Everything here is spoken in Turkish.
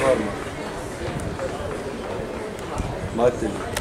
var mı? Maddeli.